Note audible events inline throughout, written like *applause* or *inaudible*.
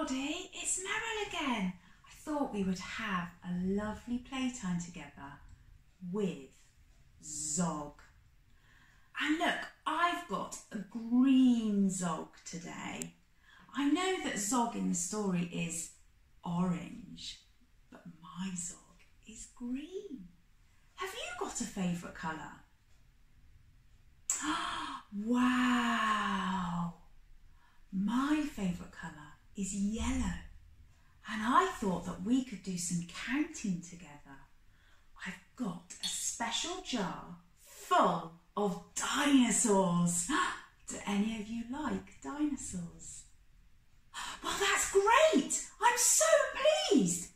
everybody, it's Meriel again. I thought we would have a lovely playtime together with Zog. And look, I've got a green Zog today. I know that Zog in the story is orange, but my Zog is green. Have you got a favourite colour? *gasps* wow! My favourite is yellow. And I thought that we could do some counting together. I've got a special jar full of dinosaurs. *gasps* Do any of you like dinosaurs? *gasps* Well, that's great. I'm so pleased.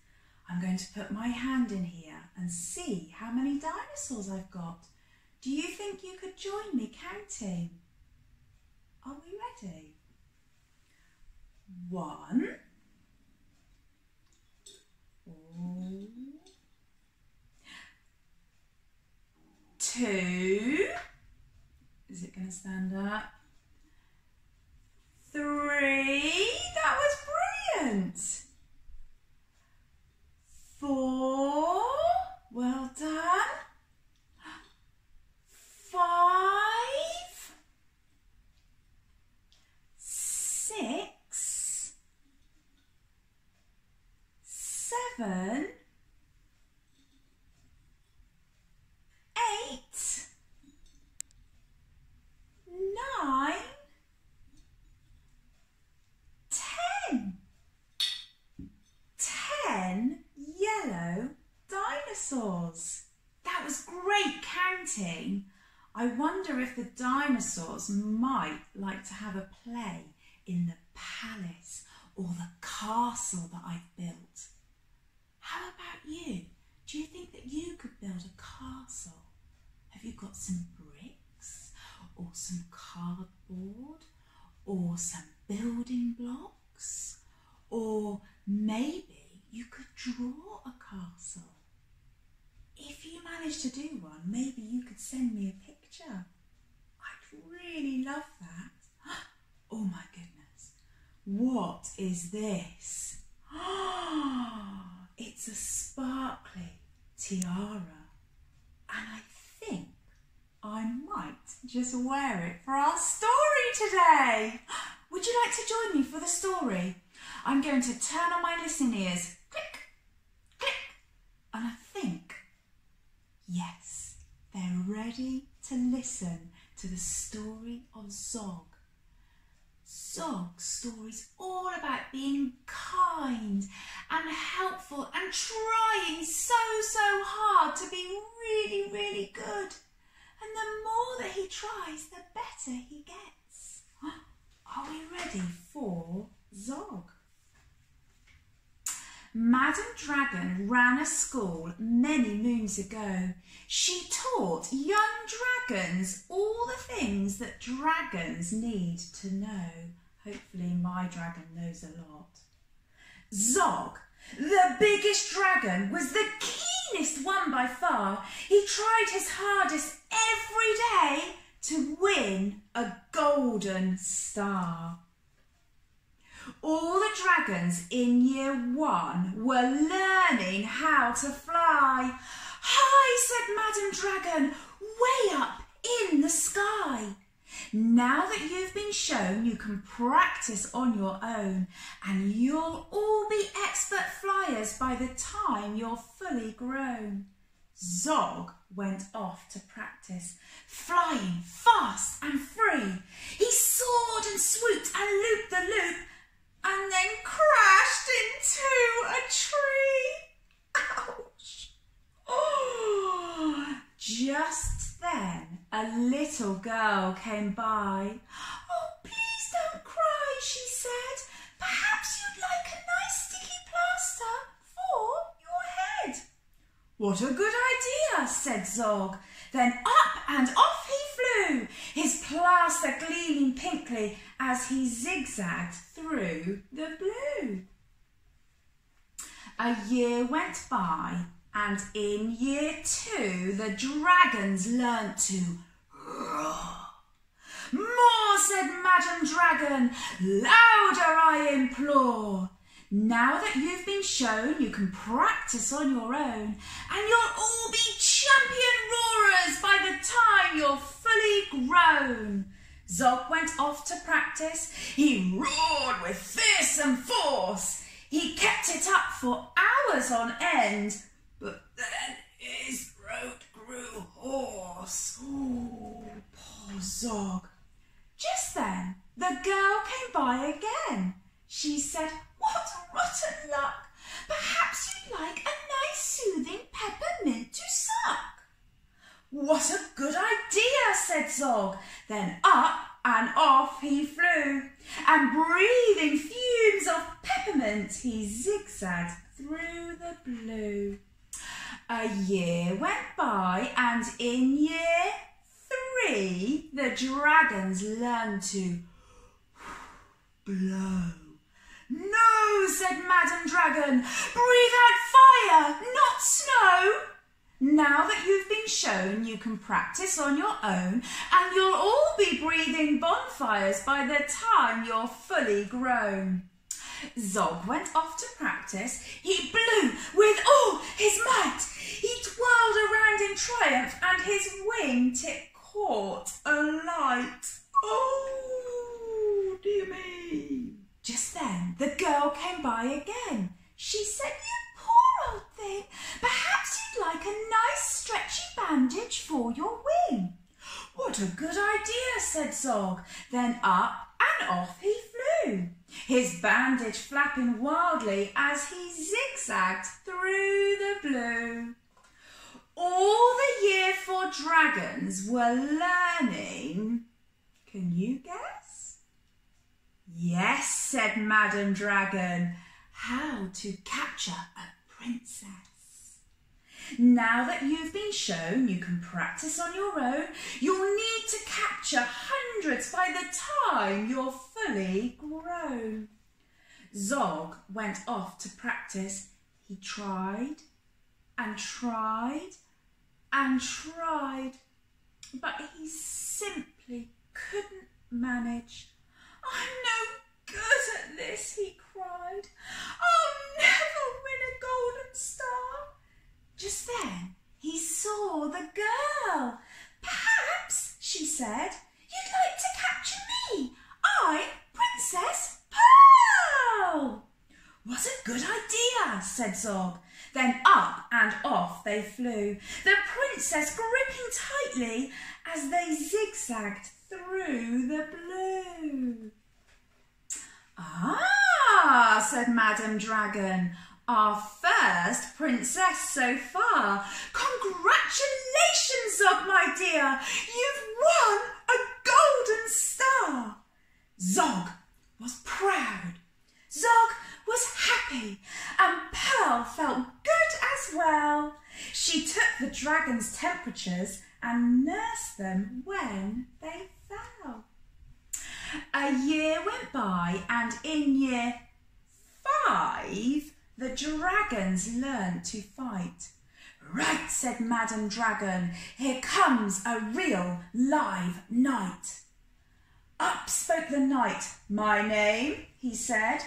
I'm going to put my hand in here and see how many dinosaurs I've got. Do you think you could join me counting? Are we ready? One. Two. Is it going to stand up? Three. That was brilliant. Four. Well done. Five. Six. Seven. Eight. Nine. Ten. Ten yellow dinosaurs. That was great counting. I wonder if the dinosaurs might like to have a play in the palace or the castle that I've built. How about you? Do you think that you could build a castle? Have you got some bricks or some cardboard or some building blocks? Or maybe you could draw a castle. If you manage to do one, maybe you could send me a picture. I'd really love that. *gasps* Oh my goodness. What is this? *gasps* Oh. It's a sparkly tiara. And I think I might just wear it for our story today. *gasps* Would you like to join me for the story? I'm going to turn on my listening ears. Click, click. And I think, yes, they're ready to listen to the story of Zog. Zog's story's all about being kind and helpful and trying so, so hard to be really, really good. And the more that he tries, the better he gets. *gasps* Are we ready for Zog? Madam Dragon ran a school many moons ago. She taught young dragons all the things that dragons need to know. Hopefully, my dragon knows a lot. Zog, the biggest dragon, was the keenest one by far. He tried his hardest every day to win a golden star. All the dragons in year one were learning how to fly. High, said Madam Dragon, way up in the sky. Now that you've been shown you can practice on your own and you'll all be expert flyers by the time you're fully grown. Zog went off to practice, flying fast and free. He soared and swooped and looped the loop and then crashed into a tree. Ouch! Oh, just then a little came by. Oh, please don't cry, she said. Perhaps you'd like a nice sticky plaster for your head. What a good idea, said Zog. Then up and off he flew, his plaster gleaming pinkly as he zigzagged through the blue. A year went by, and in year two the dragons learnt to said Madam Dragon, louder I implore. Now that you've been shown, you can practice on your own, and you'll all be champion roarers by the time you're fully grown. Zog went off to practice. He roared with fearsome force. He kept it up for hours on end, but then his throat grew hoarse. Oh, poor Zog. Then, the girl came by again. She said, What rotten luck! Perhaps you'd like a nice soothing peppermint to suck. What a good idea, said Zog. Then up and off he flew, and breathing fumes of peppermint, he zigzagged through the blue. A year went by, and in year three, the dragons learned to blow. No, said Madam Dragon, breathe out fire, not snow. Now that you've been shown you can practice on your own and you'll all be breathing bonfires by the time you're fully grown. Zog went off to practice. He blew with all his might. He twirled around in triumph and his wing tip caught a light. Oh, dear me. Just then the girl came by again. She said, You poor old thing, perhaps you'd like a nice stretchy bandage for your wing. What a good idea, said Zog. Then up and off he flew, his bandage flapping wildly as he zigzagged through the blue. All the year four dragons were learning. Can you guess? Yes, said Madam Dragon, how to capture a princess. Now that you've been shown you can practice on your own, you'll need to capture hundreds by the time you're fully grown. Zog went off to practice. He tried and tried and tried, but he simply couldn't manage. I'm no good at this, he cried. I'll never win a golden star. Just then he saw the girl. Perhaps, she said, you'd like to capture me. I'm Princess Pearl. What a good idea, said Zog. Then up and off they flew, the princess gripping tightly as they zigzagged through the blue. Ah, said Madam Dragon, our first princess so far. Congratulations, Zog, my dear. You've won a golden star. Zog was proud. Zog was happy and Pearl felt good as well. She took the dragon's temperatures and nurse them when they fell. A year went by and in year five the dragons learned to fight. Right, said Madam Dragon, here comes a real live knight. Up spoke the knight. My name, he said,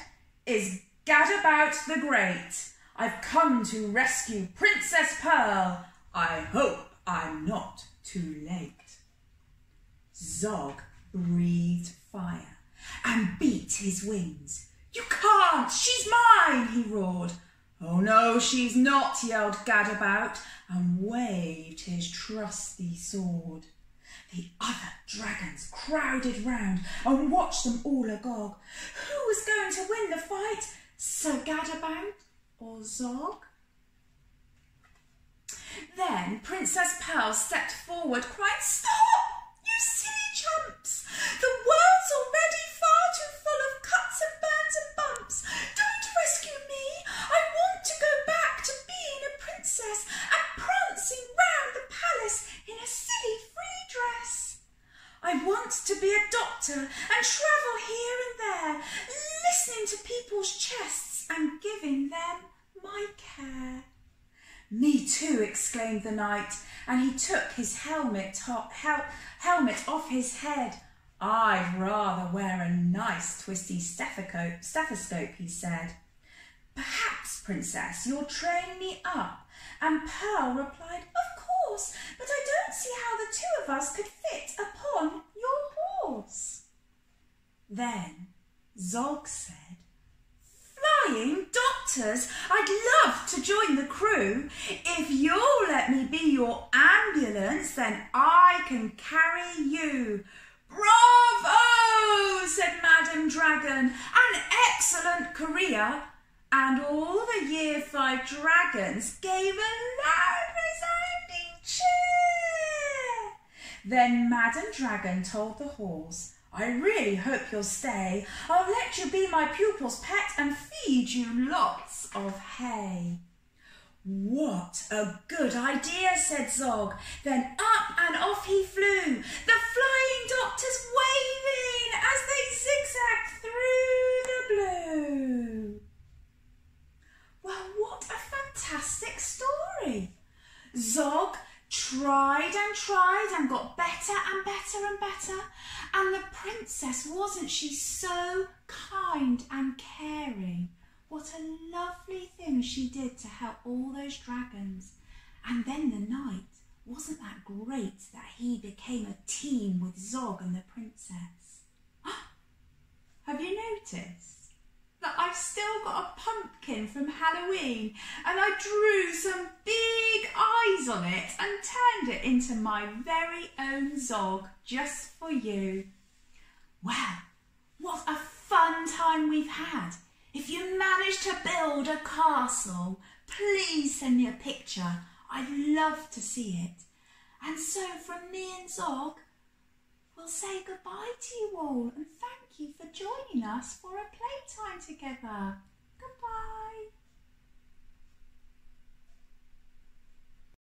is Gadabout the Great. I've come to rescue Princess Pearl. I hope I'm not too late. Zog breathed fire and beat his wings. You can't! She's mine! he roared. Oh no, she's not, yelled Gadabout and waved his trusty sword. The other dragons crowded round and watched them all agog. Who was going to win the fight? Sir Gadabout or Zog? Then Princess Pearl stepped forward, crying, Stop! You silly chumps! The world's already far too full of cuts and burns and bumps. Don't rescue me! I want to go back to being a princess and prancing round the palace in a silly free dress. I want to be a doctor and travel here and there, listening to people's chests and giving them my care. Me too, exclaimed the knight, and he took his helmet, hel helmet off his head. I'd rather wear a nice twisty stethoscope, stethoscope, he said. Perhaps, Princess, you'll train me up. And Pearl replied, Of course, but I don't see how the two of us could fit upon your horse. Then Zog said, Flying doctors, I'd love to join the crew. If you'll let me be your ambulance, then I can carry you. Bravo, said Madam Dragon. An excellent career. And all the Year 5 dragons gave a loud resounding cheer. Then Madam Dragon told the horse, I really hope you'll stay. I'll let you be my pupil's pet and feed you lots of hay. What a good idea, said Zog. Then up and off he flew, the flying doctors waving as they zigzagged through the blue. Well, what a fantastic story! Zog tried and tried and got better and better and better. And the princess, wasn't she so kind and caring? What a lovely thing she did to help all those dragons. And then the knight, wasn't that great that he became a team with Zog and the princess? *gasps* Have you noticed? That I've still got a pumpkin from Halloween and I drew some big eyes on it and turned it into my very own Zog just for you. Well, what a fun time we've had. If you manage to build a castle, please send me a picture. I'd love to see it. And so from me and Zog, we'll say goodbye to you all and thank you for joining us for a playtime together. Goodbye.